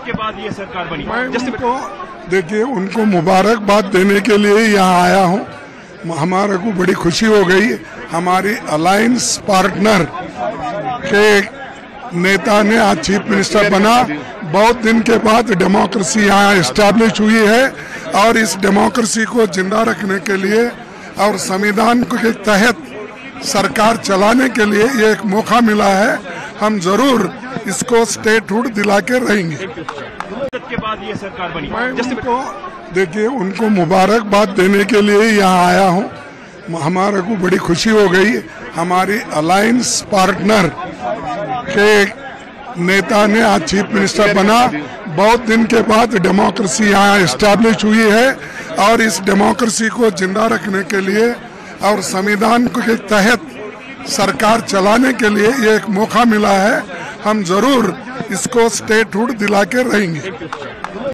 के बाद ये सरकार बनी। मैं उनको देखिए उनको मुबारकबाद देने के लिए यहाँ आया हूँ। हमारे को बड़ी खुशी हो गई। हमारी अलायंस पार्टनर के नेता ने आज चीफ मिनिस्टर बना। बहुत दिन के बाद डेमोक्रेसी यहाँ एस्टैब्लिश हुई है और इस डेमोक्रेसी को ज़िंदा रखने के लिए और संविधान के तहत सरकार चलाने के लिए ये एक मौका मिला है। हम ज़रूर इसको स्टेटहुड दिला के रहेंगे। के बाद ये सरकार बनी। मैं उनको देखिए उनको मुबारकबाद देने के लिए यहाँ आया हूँ। हमारे को बड़ी खुशी हो गई। हमारी अलायंस पार्टनर के नेता ने आज चीफ मिनिस्टर बना। बहुत दिन के बाद डेमोक्रेसी यहाँ एस्टैब्लिश हुई है और इस डेमोक्रेसी को ज़िंदा रखने के लिए और संविधान के तहत सरकार चलाने के लिए ये एक मौका मिला है। हम ज़रूर इसको स्टेट हुड दिला के रहेंगे।